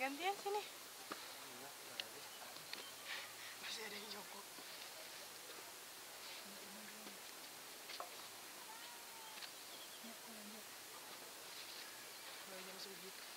Gantian sini. Masih ada yang jongkok. Dua jam segitu.